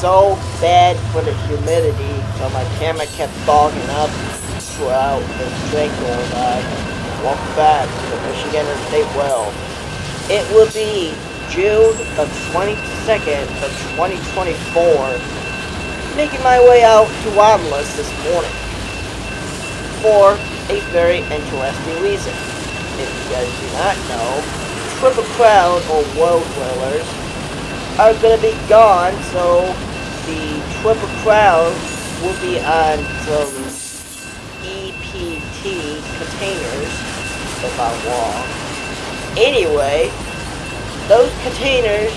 for the humidity, so my camera kept fogging up throughout the train going I walked back to Michigan State Well. It will be June the 22nd of 2024, making my way out to Romulus this morning for a very interesting reason. If you guys do not know, Triple Crown or RoadRailers are going to be gone, so the Triple Crown will be on some EPT containers, if I'm wrong. Anyway, those containers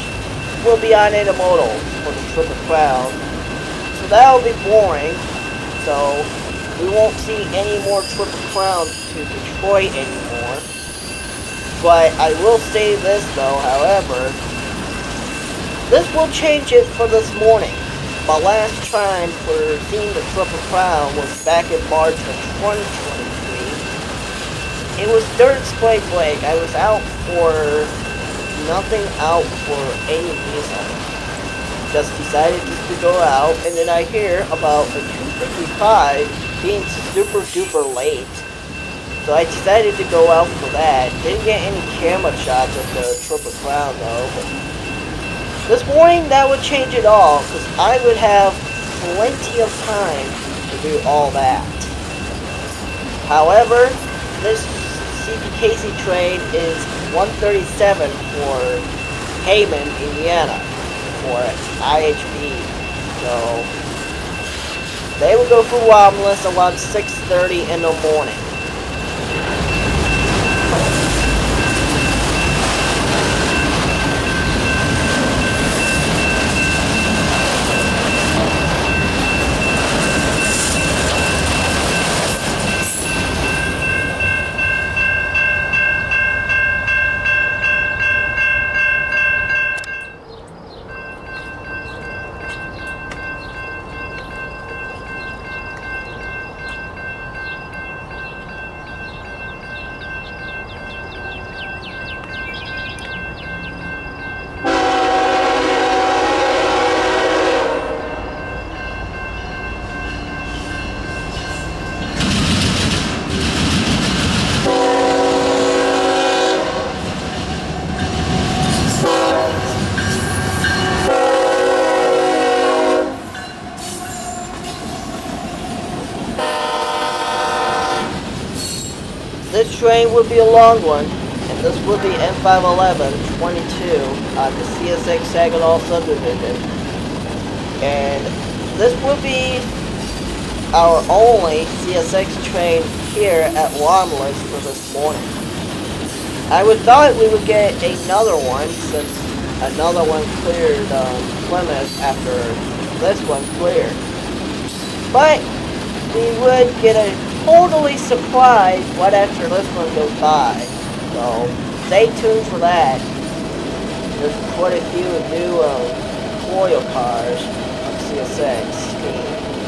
will be on intermodal for the Triple Crown, so that'll be boring, so we won't see any more Triple Crowns to Detroit anymore. But I will say this though, however, this will change it for this morning. My last time for seeing the Triple Crown was back in March of 2023. It was during spring break. I was out for nothing out for any reason. Just decided just to go out, and then I hear about a 255 being super duper late. So I decided to go out for that. Didn't get any camera shots of the Triple Crown though, this morning, that would change it all, because I would have plenty of time to do all that. However, this CPKC train is 137 for Hammond, Indiana, for IHB. So, they will go through Romulus around 6.30 in the morning. This train will be a long one, and this will be M511 22 on the CSX Saginaw subdivision. And this will be our only CSX train here at Romulus for this morning. I would thought we would get another one since another one cleared um, Plymouth after this one cleared. But we would get a totally surprised what after this one goes by. So stay tuned for that. There's quite a few new um, coil cars on CSX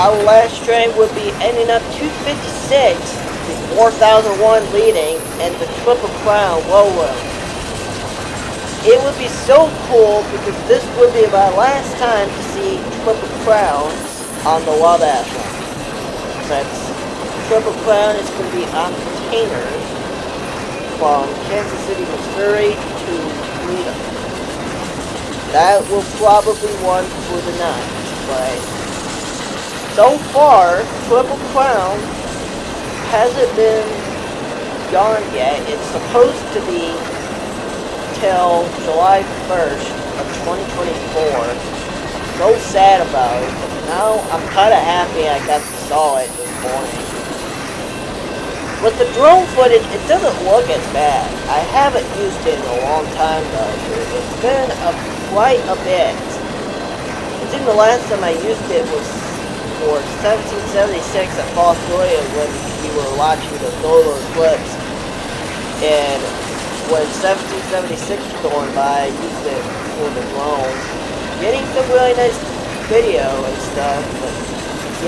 our last train would be ending up 256 to 4001 leading and the Triple Crown Railroad. It would be so cool because this would be my last time to see Triple Crown on the Wabash line. Since Triple Crown is going to be on containers from Kansas City, Missouri to Toledo. That will probably run for the night, but so far, Triple Crown hasn't been gone yet. It's supposed to be till July 1st of 2024. So sad about it, but now I'm kind of happy I got to saw it this morning. With the drone footage, it doesn't look as bad. I haven't used it in a long time though. It's been a, quite a bit. I think the last time I used it was for 1776 at Fostoria when we were watching the solar eclipse. And when 1776 was going by, I used it for the drone. Getting some really nice video and stuff, but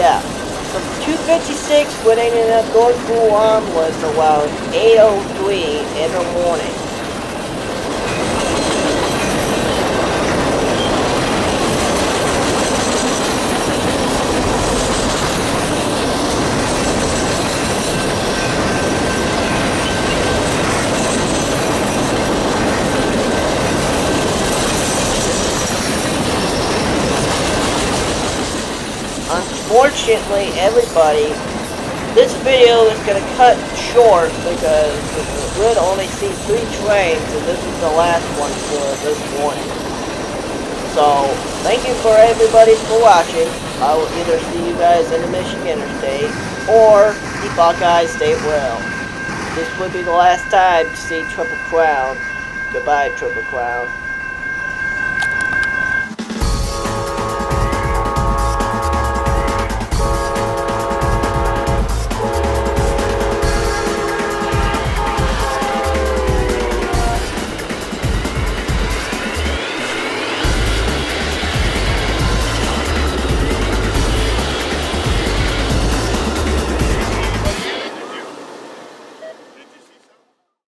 yeah. So 256 what I ended up going to Guam was around 8.03 in the morning. Unfortunately, everybody, this video is going to cut short because we would only see three trains and this is the last one for this morning. So, thank you for everybody for watching. I will either see you guys in the Michigander State or the Buckeye State Rail. This would be the last time to see Triple Crown. Goodbye, Triple Crown.